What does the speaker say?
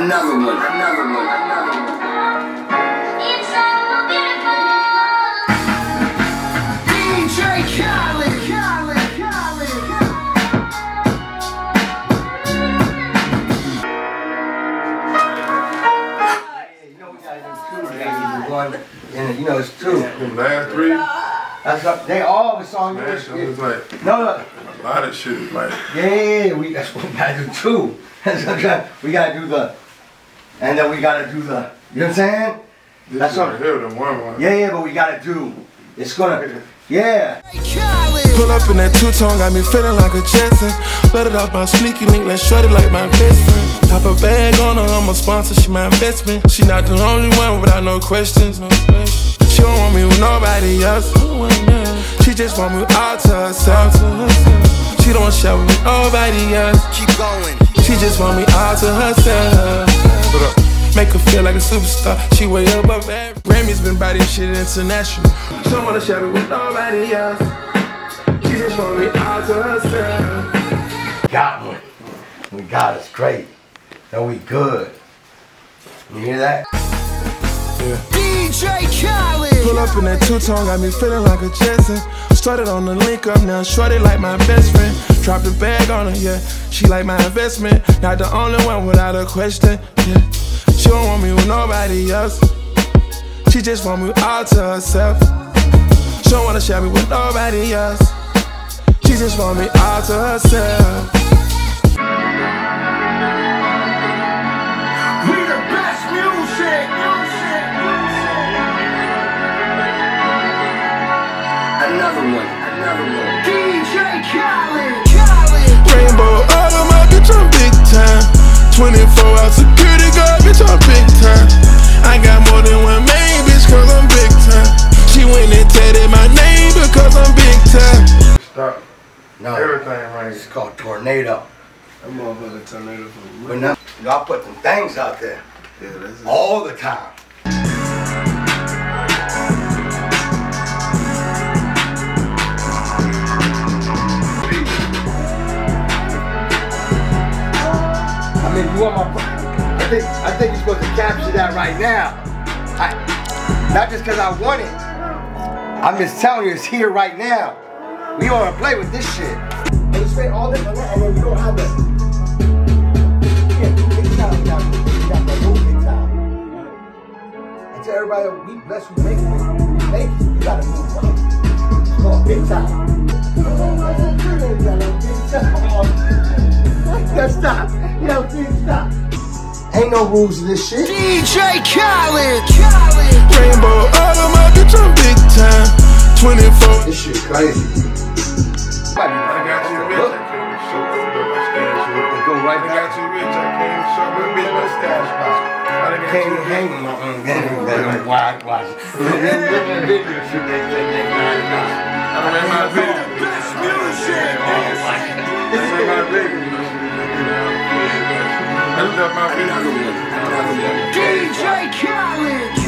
Another one, another one, another one. It's so beautiful. DJ Khaled, Khaled, Khaled. You know we gotta do two, baby. One, and you know it's two. Them last three, That's up. They all the song. man, shit was like No, no. a lot of shit. Like, Yeah, yeah, yeah. We that's what we gotta do two. we gotta do the, and then we gotta do the. You know what I'm saying? this That's shit what- right here, the one one. Yeah, yeah. But we gotta do. It's gonna. Yeah. Pull up in that two-tone, got me feeling like a Jetson. Let it off my sneaky link, let's shorty like my best friend. Top a bag on her, I'm a sponsor, she my investment. She not the only one without no questions. No questions. She don't want me with nobody else. She just want me all to herself. She don't share with nobody else. Keep going. She just want me all to herself. What up? Make her feel like a superstar. She way above average. Grammy's been body shit international. She don't wanna share it with nobody else. She just want me all to herself. Got one. We got us great. Now we good. You hear that? Yeah. DJ Khaled. Pull up in that two-tone, got me feeling like a Jetson. Started on the link up, now shorty like my best friend. Dropped a bag on her, yeah. She like my investment. Not the only one without a question, yeah. She don't want me with nobody else. She just want me all to herself. She don't wanna share me with nobody else. She just want me all to herself. 24 hour security guard, bitch, I'm big time. I got more than one main bitch, cause I'm big time. She went and tatted my name because I'm big time. Stop. No. Everything right. It's called tornado. That motherfucker tornado for But real. now, y'all put some things out there Yeah, that's it. all the time. Want my? I think I think you're supposed to capture that right now. I, not just because I want it. I'm just telling you, it's here right now. We want to play with this shit. And you spend all this on and then you don't have that. Everybody we bless you, make it, make it. You gotta move called big time. No rules to this shit. DJ Khaled, Khaled. Rainbow all of my bitch, I'm big time. 24. This shit crazy. I got you rich, I came to show up with my stash. It go right I back. got you rich, I came to show up with my stash. I done got Can't you even rich. hang on. Watch, watch. Left my. DJ Khaled,